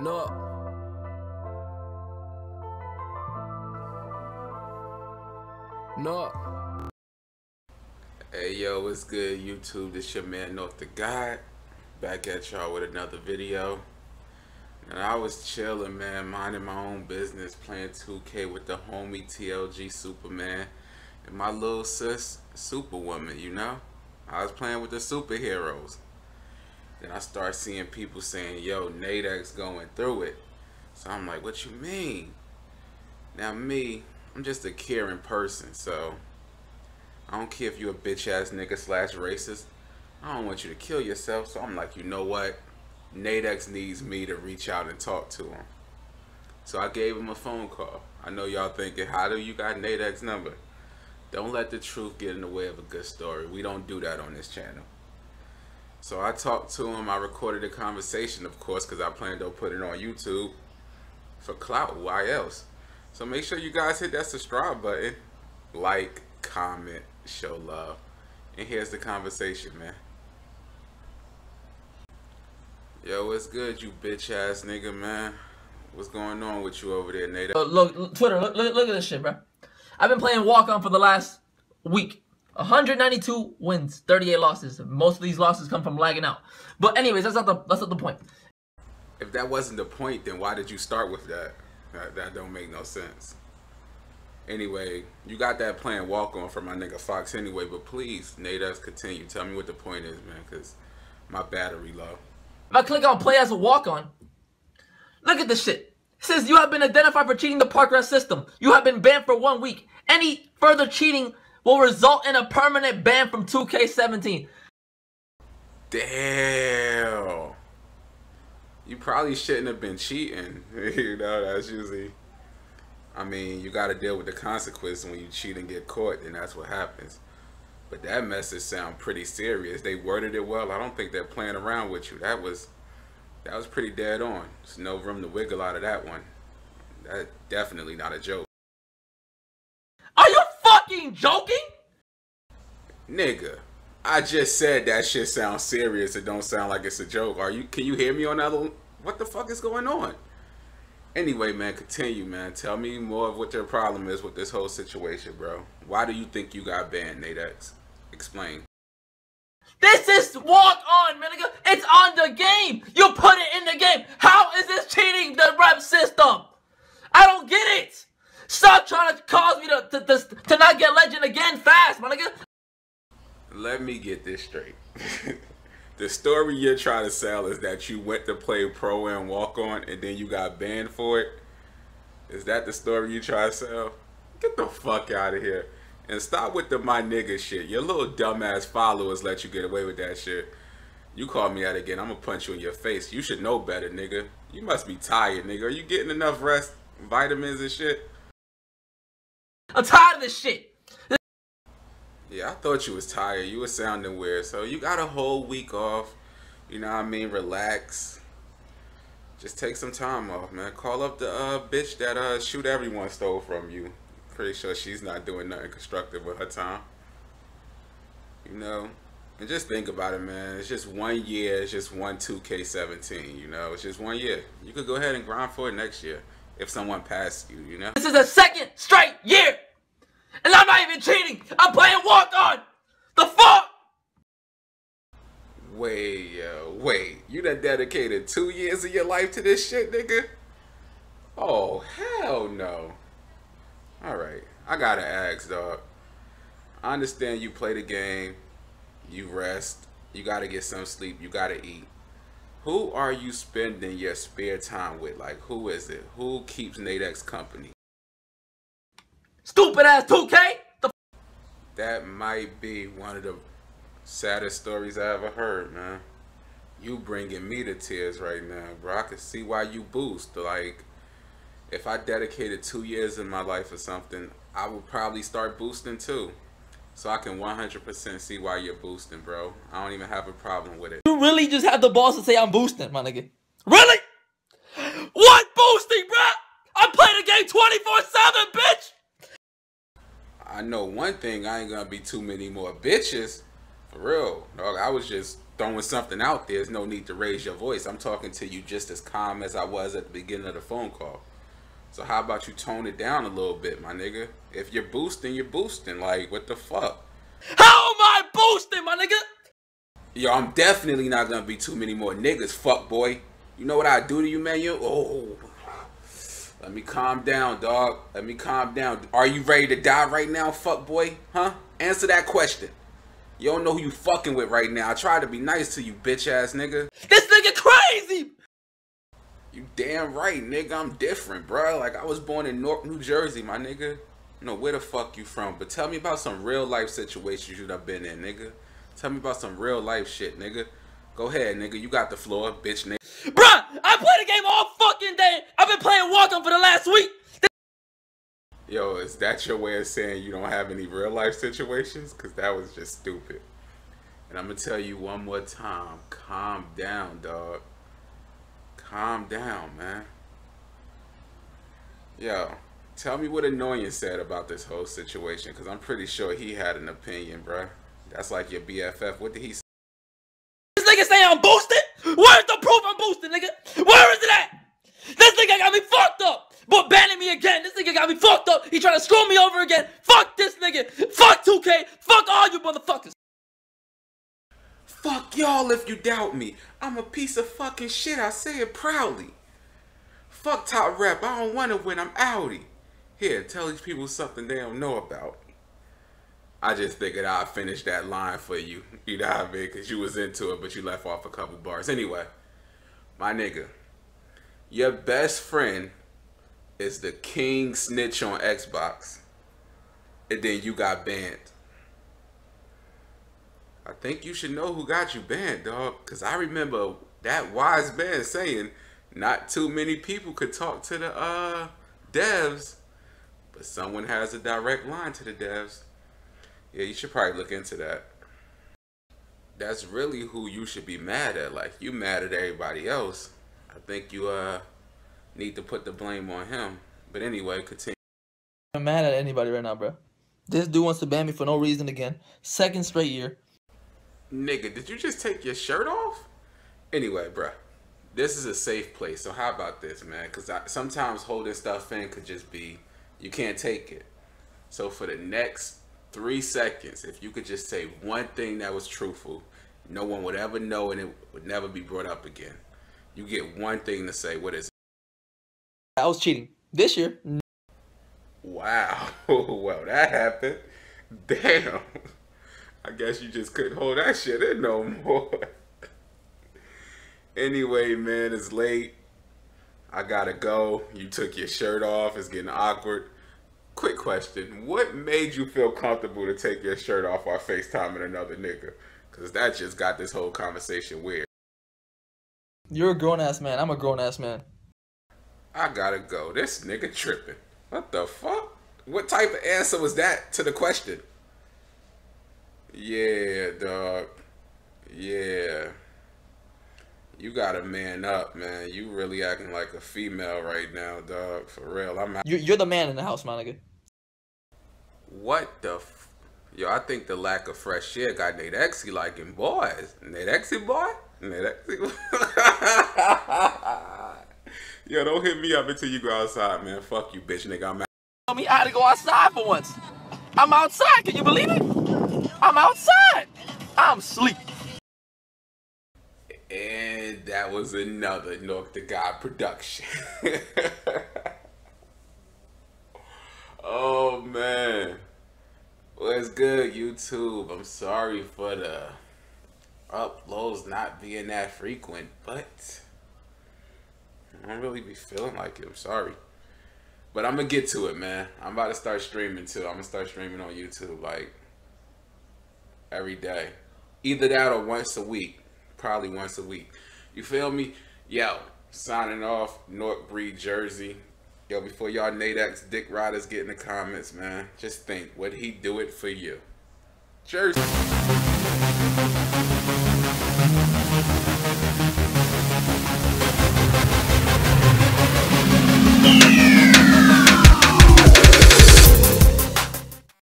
No. No. Hey yo, what's good YouTube? This your man Newark the God. Back at y'all with another video. And I was chilling, man, minding my own business, playing 2K with the homie TLG Superman and my little sis Superwoman, you know? I was playing with the superheroes. Then I start seeing people saying, yo, Nadexe's going through it. So I'm like, what you mean? Now me, I'm just a caring person, so I don't care if you a bitch ass nigga slash racist. I don't want you to kill yourself, so I'm like, you know what? Nadexe needs me to reach out and talk to him. So I gave him a phone call. I know y'all thinking, how do you got Nadexe's number? Don't let the truth get in the way of a good story. We don't do that on this channel. So I talked to him. I recorded a conversation, of course, because I planned to put it on YouTube for clout. Why else? So make sure you guys hit that subscribe button, like, comment, show love. And here's the conversation, man. Yo, what's good, you bitch ass nigga, man? What's going on with you over there, Nate? Uh, look, Twitter, look, look, look at this shit, bro. I've been playing walk on for the last week. 192 wins, 38 losses. Most of these losses come from lagging out. But anyways, that's not the that's not the point. If that wasn't the point, then why did you start with that? That, that don't make no sense. Anyway, you got that playing walk on for my nigga Fox anyway, but please, Nate, us continue. Tell me what the point is, man, because my battery low. If I click on play as a walk on, look at this shit. It says you have been identified for cheating the park rep system. You have been banned for one week. Any further cheating will result in a permanent ban from 2K17. Damn. You probably shouldn't have been cheating. you know, that's usually. I mean, you got to deal with the consequence when you cheat and get caught, and that's what happens. But that message sound pretty serious. They worded it well. I don't think they're playing around with you. That was that was pretty dead on. There's no room to wiggle out of that one. That definitely not a joke. Are you fucking joking? Nigga, I just said that shit sounds serious. It don't sound like it's a joke. Are you? Can you hear me on that? Little, what the fuck is going on? Anyway, man, continue, man. Tell me more of what your problem is with this whole situation, bro. Why do you think you got banned, Nadexe? Explain. This is walk on, man. nigga. It's on the game. You put it in the game. How is this cheating the rep system? I don't get it. Stop trying to cause me to, to, to, to not get legend again fast, my nigga. Let me get this straight. the story you're trying to sell is that you went to play pro and walk on and then you got banned for it. Is that the story you try to sell? Get the fuck out of here. And stop with the my nigga shit. Your little dumbass followers let you get away with that shit. You call me out again, I'm gonna punch you in your face. You should know better, nigga. You must be tired, nigga. Are you getting enough rest, vitamins and shit? I'm tired of this shit. Yeah, I thought you was tired. You was sounding weird. So you got a whole week off. You know what I mean? Relax. Just take some time off, man. Call up the uh, bitch that uh, shoot everyone stole from you. Pretty sure she's not doing nothing constructive with her time. You know? And just think about it, man. It's just one year. It's just one 2K17, you know? It's just one year. You could go ahead and grind for it next year if someone passed you, you know? This is the second straight year. And I'm not even cheating. I'm playing walk on. The fuck? Wait, yo, wait. You done dedicated two years of your life to this shit, nigga? Oh, hell no. Alright, I gotta ask, dog. I understand you play the game, you rest, you gotta get some sleep, you gotta eat. Who are you spending your spare time with? Like, who is it? Who keeps Nadexe company? Stupid ass 2K? The That might be one of the saddest stories I ever heard, man. You bringing me to tears right now, bro. I can see why you boost. Like, if I dedicated two years in my life or something, I would probably start boosting too. So I can 100% see why you're boosting, bro. I don't even have a problem with it. You really just have the balls to say I'm boosting, my nigga. Really? What boosting, bro? I play the game 24-7, bitch! I know one thing, I ain't gonna be too many more bitches. For real. Dog, I was just throwing something out there, there's no need to raise your voice. I'm talking to you just as calm as I was at the beginning of the phone call. So how about you tone it down a little bit, my nigga? If you're boosting, you're boosting. Like, what the fuck? How am I boosting, my nigga? Yo, I'm definitely not gonna be too many more niggas, fuck boy. You know what I do to you, man? You oh let me calm down, dog. Let me calm down. Are you ready to die right now, fuck boy? Huh? Answer that question. You don't know who you fucking with right now. I try to be nice to you, bitch ass nigga. This nigga crazy! You damn right, nigga. I'm different, bro. Like I was born in North New Jersey, my nigga. You know where the fuck you from? But tell me about some real life situations you done been in, nigga. Tell me about some real life shit, nigga. Go ahead, nigga. You got the floor, bitch, nigga. Bruh, I play the game all fucking day. I've been playing Walk-On for the last week. Yo, is that your way of saying you don't have any real life situations? Because that was just stupid. And I'm going to tell you one more time calm down, dog. Calm down, man. Yo, tell me what Annoyin said about this whole situation. Because I'm pretty sure he had an opinion, bruh. That's like your BFF. What did he say? This nigga say I'm boosted? Where's the I'm boosted, nigga? Where is it at? This nigga got me fucked up. But banning me again. This nigga got me fucked up. He trying to screw me over again. Fuck this nigga. Fuck 2K. Fuck all you motherfuckers. Fuck y'all if you doubt me. I'm a piece of fucking shit. I say it proudly. Fuck top rep. I don't want to win. I'm outie. Here, tell these people something they don't know about. I just figured I'd finish that line for you. You know what I mean? Because you was into it, but you left off a couple bars. Anyway, my nigga, your best friend is the king snitch on Xbox. And then you got banned. I think you should know who got you banned, dog. Because I remember that wise man saying not too many people could talk to the uh, devs, but someone has a direct line to the devs. Yeah, you should probably look into that. That's really who you should be mad at. Like, you mad at everybody else. I think you uh need to put the blame on him. But anyway, continue. I'm mad at anybody right now, bro. This dude wants to ban me for no reason again. Second straight year. Nigga, did you just take your shirt off? Anyway, bruh, this is a safe place. So how about this, man? Because sometimes holding stuff in could just be, you can't take it. So for the next three seconds, if you could just say one thing that was truthful, no one would ever know and it would never be brought up again. You get one thing to say. What is it? I was cheating. This year. Wow. well, that happened. Damn. I guess you just couldn't hold that shit in no more. anyway, man, it's late. I gotta go. You took your shirt off. It's getting awkward. Quick question. What made you feel comfortable to take your shirt off while FaceTiming another nigga? Because that just got this whole conversation weird. You're a grown ass man. I'm a grown ass man. I gotta go. This nigga tripping. What the fuck? What type of answer was that to the question? Yeah, dog. Yeah. You gotta man up, man. You really acting like a female right now, dog. For real. I'm You're, you're the man in the house, my nigga. What the f- Yo, I think the lack of fresh air got Nate Exy liking boys. Nate Exy boy? Nate Exy Yo, don't hit me up until you go outside, man. Fuck you, bitch nigga. I'm out. Tell me I had to go outside for once. I'm outside. Can you believe it? I'm outside. I'm sleep. That was another Newark the God production. oh man. What's good, YouTube? I'm sorry for the uploads not being that frequent, but I don't really be feeling like it. I'm sorry. But I'm gonna get to it, man. I'm about to start streaming too. I'm gonna start streaming on YouTube like every day. Either that or once a week. Probably once a week. You feel me? Yo, signing off, North Breed Jersey. Yo, before y'all Nadexe Dick Riders get in the comments, man, just think, would he do it for you? Jersey.